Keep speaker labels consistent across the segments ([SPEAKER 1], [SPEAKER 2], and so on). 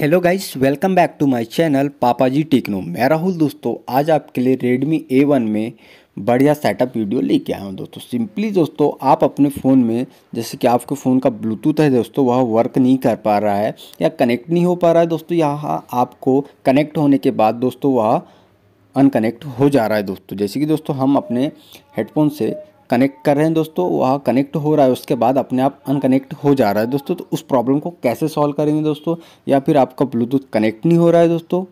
[SPEAKER 1] Hello guys welcome back to my channel Papa ji techno मैं राहुल दोस्तों, आज आपके लिए रेडमी ए वन में बढ़िया सेटअप वीडियो लेके आया हूँ दोस्तों। सिंपली दोस्तों, आप अपने फ़ोन में, जैसे कि आपके फ़ोन का ब्लूटूथ है दोस्तों, वह वर्क नहीं कर पा रहा है या कनेक्ट नहीं हो पा रहा है दोस्तों, यहाँ आपको कनेक्ट होने के बाद दोस्तों वह अनकनेक्ट हो जा रहा है दोस्तों। जैसे कि दोस्तों, हम अपने हेडफोन से कनेक्ट कर रहे हैं दोस्तों, वह कनेक्ट हो रहा है, उसके बाद अपने आप अनकनेक्ट हो जा रहा है दोस्तों तो उस प्रॉब्लम को कैसे सॉल्व करेंगे दोस्तों? या फिर आपका ब्लूटूथ कनेक्ट नहीं हो रहा है दोस्तों,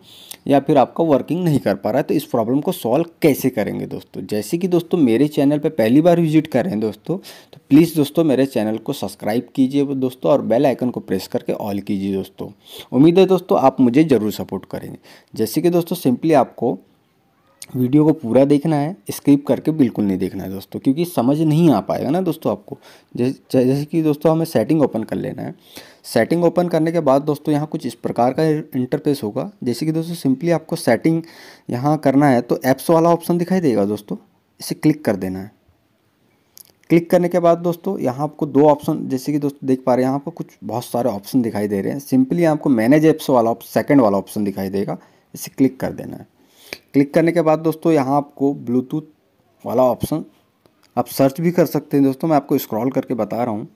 [SPEAKER 1] या फिर आपका वर्किंग नहीं कर पा रहा है तो इस प्रॉब्लम को सॉल्व कैसे करेंगे दोस्तों? जैसे कि दोस्तों, मेरे चैनल पर पहली बार विज़िट कर रहे हैं दोस्तों तो प्लीज़ दोस्तों, मेरे चैनल को सब्सक्राइब कीजिए दोस्तों और बेल आइकन को प्रेस करके ऑल कीजिए दोस्तों। उम्मीद है दोस्तों, आप मुझे ज़रूर सपोर्ट करेंगे। जैसे कि दोस्तों सिंपली आपको वीडियो को पूरा देखना है, स्किप करके बिल्कुल नहीं देखना है दोस्तों, क्योंकि समझ नहीं आ पाएगा ना दोस्तों आपको। जैसे जैसे कि दोस्तों हमें सेटिंग ओपन कर लेना है। सेटिंग ओपन करने के बाद दोस्तों यहाँ कुछ इस प्रकार का इंटरफेस होगा। जैसे कि दोस्तों सिंपली आपको सेटिंग यहाँ करना है तो ऐप्स वाला ऑप्शन दिखाई देगा दोस्तों। इसे क्लिक कर देना है। क्लिक करने के बाद दोस्तों यहाँ आपको दो ऑप्शन जैसे कि दोस्तों देख पा रहे हैं, यहाँ पर कुछ बहुत सारे ऑप्शन दिखाई दे रहे हैं। सिंपली आपको मैनेज ऐप्स वाला सेकेंड वाला ऑप्शन दिखाई देगा। इसे क्लिक कर देना है। क्लिक करने के बाद दोस्तों यहाँ आपको ब्लूटूथ वाला ऑप्शन आप सर्च भी कर सकते हैं दोस्तों, मैं आपको स्क्रॉल करके बता रहा हूँ।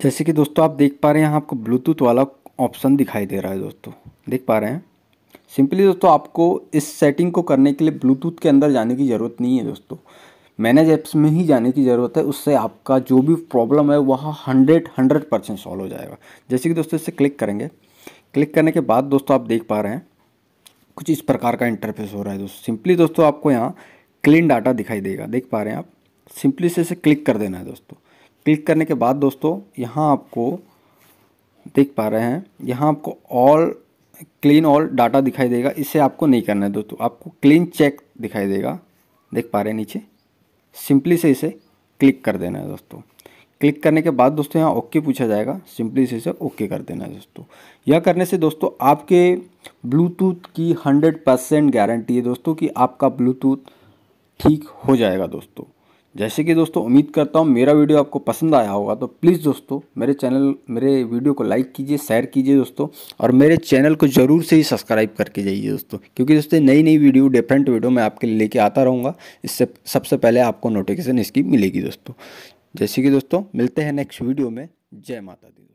[SPEAKER 1] जैसे कि दोस्तों आप देख पा रहे हैं, यहाँ आपको ब्लूटूथ वाला ऑप्शन दिखाई दे रहा है दोस्तों। देख पा रहे हैं? सिंपली दोस्तों आपको इस सेटिंग को करने के लिए ब्लूटूथ के अंदर जाने की ज़रूरत नहीं है दोस्तों। मैनेज ऐप्स में ही जाने की ज़रूरत है, उससे आपका जो भी प्रॉब्लम है वह हंड्रेड हंड्रेड परसेंट सॉल्व हो जाएगा। जैसे कि दोस्तों इससे क्लिक करेंगे। क्लिक करने के बाद दोस्तों आप देख पा रहे हैं, कुछ इस प्रकार का इंटरफेस हो रहा है दोस्तों। सिंपली दोस्तों आपको यहाँ क्लीन डाटा दिखाई देगा। देख पा रहे हैं आप? सिंपली से इसे क्लिक कर देना है दोस्तों। क्लिक करने के बाद दोस्तों यहाँ आपको देख पा रहे हैं, यहाँ आपको ऑल क्लीन ऑल डाटा दिखाई देगा। इसे आपको नहीं करना है दोस्तों। आपको क्लीन चेक दिखाई देगा। देख पा रहे हैं नीचे? सिंपली से इसे क्लिक कर देना है दोस्तों। क्लिक करने के बाद दोस्तों यहाँ ओके पूछा जाएगा। सिंपली से इसे ओके कर देना है दोस्तों। यह करने से दोस्तों आपके ब्लूटूथ की हंड्रेड परसेंट गारंटी है दोस्तों कि आपका ब्लूटूथ ठीक हो जाएगा दोस्तों। जैसे कि दोस्तों उम्मीद करता हूँ मेरा वीडियो आपको पसंद आया होगा तो प्लीज़ दोस्तों मेरे चैनल मेरे वीडियो को लाइक कीजिए शेयर कीजिए दोस्तों और मेरे चैनल को ज़रूर से ही सब्सक्राइब करके जाइए दोस्तों। क्योंकि दोस्तों नई नई वीडियो डिफरेंट वीडियो मैं आपके लिए लेके आता रहूँगा। इससे सबसे पहले आपको नोटिफिकेशन इसकी मिलेगी दोस्तों। जैसे कि दोस्तों मिलते हैं नेक्स्ट वीडियो में। जय माता दी।